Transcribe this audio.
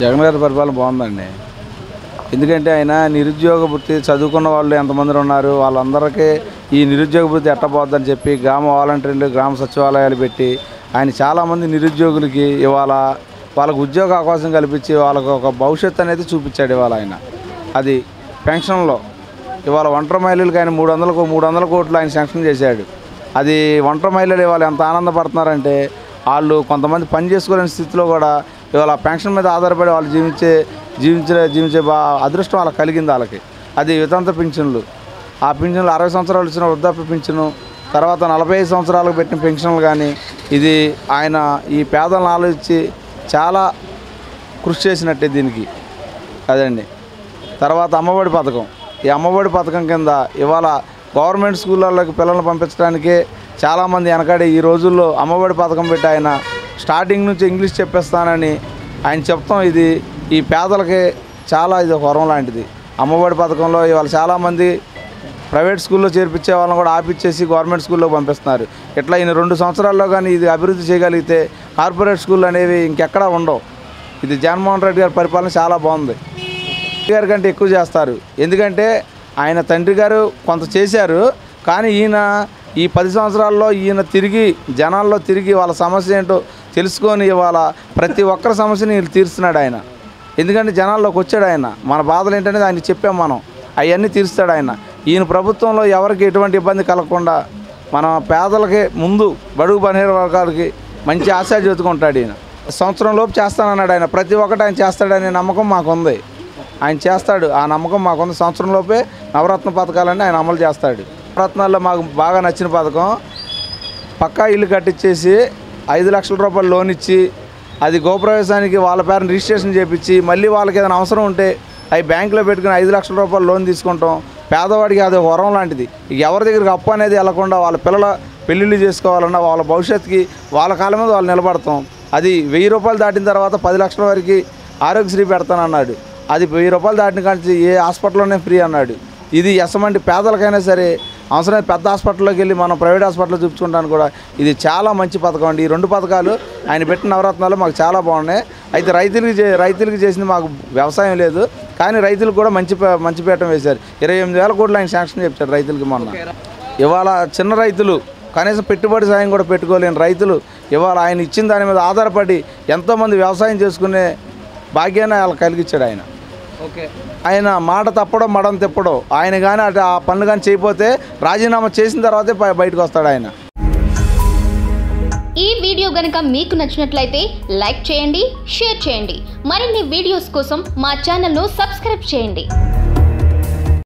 జగన్ గారి పరిపాలన బాగుందండి. ఎందుకంటే ఆయన నిరుద్యోగ వృత్తి చదువుకున్న వాళ్ళు ఎంతమంది ఉన్నారు వాళ్ళందరికీ ఈ నిరుద్యోగ వృత్తి ఎట్టబోద్దని చెప్పి గ్రామ వాలంటీర్లు గ్రామ సచివాలయాలు పెట్టి ఆయన చాలామంది నిరుద్యోగులకి ఇవాళ వాళ్ళకు ఉద్యోగ అవకాశం కల్పించి వాళ్ళకు ఒక భవిష్యత్తు అనేది చూపించాడు ఇవాళ ఆయన. అది పెన్షన్లో. ఇవాళ ఒంటరి మహిళలకు ఆయన మూడు వందలకు మూడు వందల కోట్లు ఆయన శాంక్షన్ చేశాడు. అది ఒంటరి మహిళలు ఇవాళ ఎంత ఆనందపడుతున్నారంటే వాళ్ళు కొంతమంది పని చేసుకోలేని స్థితిలో కూడా ఇవాళ పెన్షన్ మీద ఆధారపడి వాళ్ళు జీవించే జీవించే జీవించే బా అదృష్టం వాళ్ళకి కలిగింది వాళ్ళకి. అది వితంత పింఛన్లు. ఆ పింఛన్లు అరవై సంవత్సరాలు ఇచ్చిన వృద్ధాప్య పింఛను తర్వాత నలభై ఐదు సంవత్సరాలకు పెట్టిన పెన్షన్లు కానీ ఇది ఆయన ఈ పేదలను ఆలోచించి చాలా కృషి చేసినట్టే దీనికి. అదండి. తర్వాత అమ్మఒడి పథకం. ఈ అమ్మఒడి పథకం కింద ఇవాళ గవర్నమెంట్ స్కూళ్ళలోకి పిల్లల్ని పంపించడానికే చాలామంది వెనకాడి ఈ రోజుల్లో అమ్మఒడి పథకం పెట్టి ఆయన స్టార్టింగ్ నుంచి ఇంగ్లీష్ చెప్పేస్తానని ఆయన చెప్తాం ఇది. ఈ పేదలకి చాలా ఇది ఒక వరం లాంటిది. అమ్మఒడి పథకంలో ఇవాళ చాలామంది ప్రైవేట్ స్కూల్లో చేర్పించే వాళ్ళని కూడా ఆపిచ్చేసి గవర్నమెంట్ స్కూల్లో పంపిస్తున్నారు. ఇట్లా ఈయన రెండు సంవత్సరాల్లో కానీ ఇది అభివృద్ధి చేయగలిగితే కార్పొరేట్ స్కూల్ అనేవి ఇంకెక్కడా ఉండవు. ఇది జగన్మోహన్ రెడ్డి గారి పరిపాలన చాలా బాగుంది. గారి కంటే ఎక్కువ చేస్తారు. ఎందుకంటే ఆయన తండ్రి గారు కొంత చేశారు. కానీ ఈయన ఈ పది సంవత్సరాల్లో ఈయన తిరిగి జనాల్లో తిరిగి వాళ్ళ సమస్య ఏంటో తెలుసుకొని ఇవాళ ప్రతి ఒక్కరి సమస్యని వీళ్ళు తీరుస్తున్నాడు ఆయన. ఎందుకంటే జనాల్లోకి వచ్చాడు ఆయన. మన బాధలు ఏంటనేది ఆయన చెప్పాం మనం. అవన్నీ తీరుస్తాడు ఆయన. ఈయన ప్రభుత్వంలో ఎవరికి ఎటువంటి ఇబ్బంది కలగకుండా మన పేదలకి ముందు బడుగు బలహీన వర్గాలకి మంచి ఆశాజ్యోతిగా ఈయన. సంవత్సరం లోపు చేస్తానన్నాడు ఆయన. ప్రతి ఒక్కటి ఆయన చేస్తాడనే నమ్మకం మాకుంది. ఆయన చేస్తాడు. ఆ నమ్మకం మాకుంది. సంవత్సరం లోపే నవరత్న పథకాలన్నీ ఆయన అమలు చేస్తాడు. నవరత్నాల్లో మాకు బాగా నచ్చిన పథకం పక్కా ఇల్లు కట్టించేసి ఐదు లక్షల రూపాయలు లోన్ ఇచ్చి అది గోప్రవేశానికి వాళ్ళ పేరుని రిజిస్ట్రేషన్ చేపించి మళ్ళీ వాళ్ళకి ఏదైనా అవసరం ఉంటే అవి బ్యాంకులో పెట్టుకుని ఐదు లక్షల రూపాయలు లోన్ తీసుకుంటాం. పేదవాడికి అది వరం లాంటిది. ఎవరి దగ్గరికి అప్పు అనేది వెళ్ళకుండా వాళ్ళ పిల్లల పెళ్ళిళ్ళు చేసుకోవాలన్నా వాళ్ళ భవిష్యత్తుకి వాళ్ళ కాలం మీద వాళ్ళు నిలబడతాం. అది వెయ్యి రూపాయలు దాటిన తర్వాత పది లక్షల వరకు ఆరోగ్యశ్రీ పెడతానన్నాడు. అది వెయ్యి రూపాయలు దాటిన కానీ ఏ హాస్పిటల్లోనే ఫ్రీ అన్నాడు. ఇది ఎసమంటి పేదలకైనా సరే అవసరమైన పెద్ద హాస్పిటల్లోకి వెళ్ళి మనం ప్రైవేట్ హాస్పిటల్లో చూపించుకుంటాను కూడా ఇది చాలా మంచి పథకం అండి. ఈ రెండు పథకాలు ఆయన పెట్టిన నవరత్నాలు మాకు చాలా బాగున్నాయి. అయితే రైతులకి చే రైతులకి చేసింది మాకు వ్యవసాయం లేదు. కానీ రైతులకు కూడా మంచి మంచి పీఠం వేశారు. ఇరవై ఎనిమిది వేల కోట్లు ఆయన శాంక్షన్ చెప్పారు రైతులకి మొన్న. ఇవాళ చిన్న రైతులు కనీసం పెట్టుబడి సాయం కూడా పెట్టుకోలేని రైతులు ఇవాళ ఆయన ఇచ్చిన దాని మీద ఆధారపడి ఎంతోమంది వ్యవసాయం చేసుకునే భాగ్యాన్ని వాళ్ళకి కలిగించాడు ఆయన. ఆయన మాట తప్పడం మడం తిప్పడం. ఆయన కానీ అటు ఆ పనులు కానీ చేయకపోతే రాజీనామా చేసిన తర్వాతే బయ- బయటకు వస్తాడు ఆయన. ఈ వీడియో గనుక మీకు నచ్చినట్లయితే లైక్ చేయండి షేర్ చేయండి. మరిన్ని వీడియోస్ కోసం మా ఛానల్ను సబ్స్క్రైబ్ చేయండి.